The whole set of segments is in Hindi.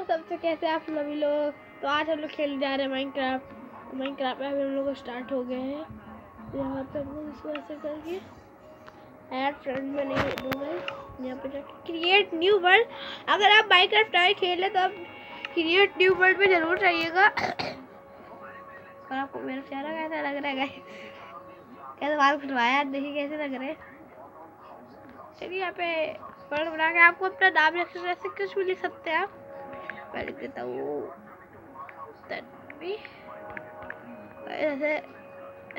और सबसे कैसे आप सभी लोग तो आज हम लोग खेलने जा रहे हैं माइनक्राफ्ट माइनक्राफ्ट में अभी हम लोग स्टार्ट हो गए हैं। तो यहाँ पे हम लोग इसको ऐसे करके ऐड फ्रेंड में नहीं दूँगा यहाँ पे जाके क्रिएट न्यू वर्ल्ड अगर आप माइनक्राफ्ट ट्राई खेल तो आप क्रिएट न्यू वर्ल्ड में ज़रूर जाइएगा। और आपको मेरा चेहरा कैसा लग रहा है कैसे बाल खुलवाया? देखिए कैसे लग रहे हैं। चलिए यहाँ पे वर्ड बना के आपको अपना नाम लिख सकते कुछ भी लिख सकते हैं आप। मैं लिख देता हूँ तन्वी ऐसे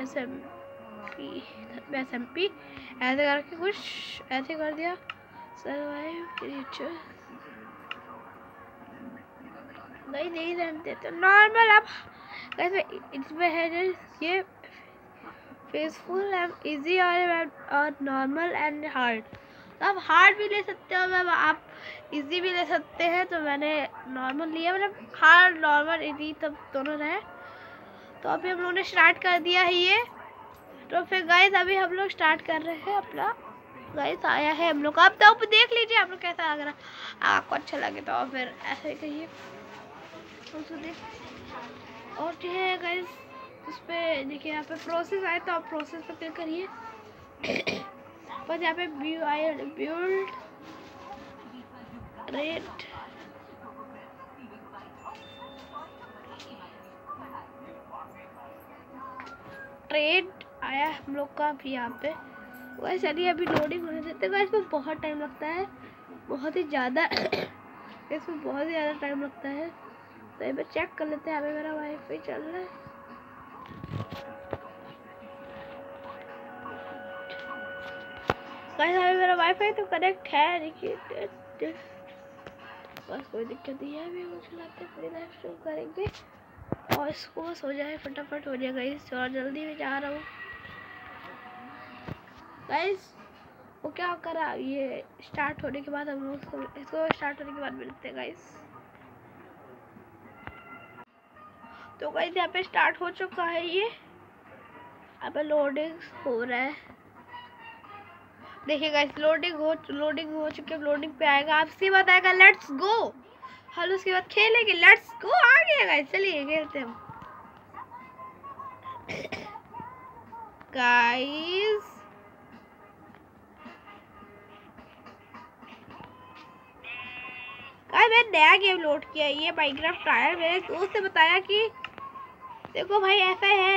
S M P S M ऐसे करके कुछ ऐसे कर दिया सर्वाइव क्रिएचर नहीं नहीं रहते तो नॉर्मल आप कैसे इसमें है ये फेसफुल एंड इजी और और नॉर्मल एंड हार्ड तो आप हार्ड भी ले सकते हो मतलब आप इजी भी ले सकते हैं तो मैंने नॉर्मल लिया मतलब हार्ड नॉर्मल इजी तब दोनों रहे। तो अभी हम लोगों ने स्टार्ट कर दिया है ये। तो फिर गाइस अभी हम लोग स्टार्ट कर रहे हैं अपना। गाइस आया है हम लोग का। आप तो आप देख लीजिए आप लोग कैसा लग रहा है। आपको अच्छा लगे तो फिर ऐसे कहिए। और जो है गाइस उस पर देखिए यहाँ पे प्रोसेस आए तो आप प्रोसेस पर क्लिक करिए। बस यहाँ पे व्यू आए बिल्ड रेट ट्रेड आया हम लोग का भी यहाँ पे। वैसे चलिए अभी लोडिंग होने देते हैं। इसमें बहुत टाइम लगता है। बहुत ही ज़्यादा इसमें बहुत ही ज़्यादा टाइम लगता है। तो एक बार चेक कर लेते हैं। अभी मेरा वाईफाई चल रहा है। गाइस अभी मेरा वाईफाई तो कनेक्ट है। देखिए बस कोई दिक्कत नहीं है। अभी वो चलाते पूरी लाइव शुरू करेंगे और इसको बस हो जाए, फटाफट हो जाएगा इस और जल्दी में जा रहा हूँ। गाइस वो क्या करा ये स्टार्ट होने के बाद हम इसको इसको स्टार्ट होने के बाद मिलते हैं गाइस तो गाइस यहाँ पे स्टार्ट हो चुका है ये। अब लोडिंग हो रहा है। देखिए गाइस लोडिंग हो लोडिंग हो चुकी है लोडिंग पे आएगा। आपसे बात आएगा लेट्स गो हल उसके बाद खेलेंगे लेट्स गो आ गया गाइस चलिए खेलते हम गाइस गाइस मैंने नया गेम लोड किया, ये माइनक्राफ्ट ट्रायल मेरे दोस्त ने बताया कि देखो भाई, ऐसा है।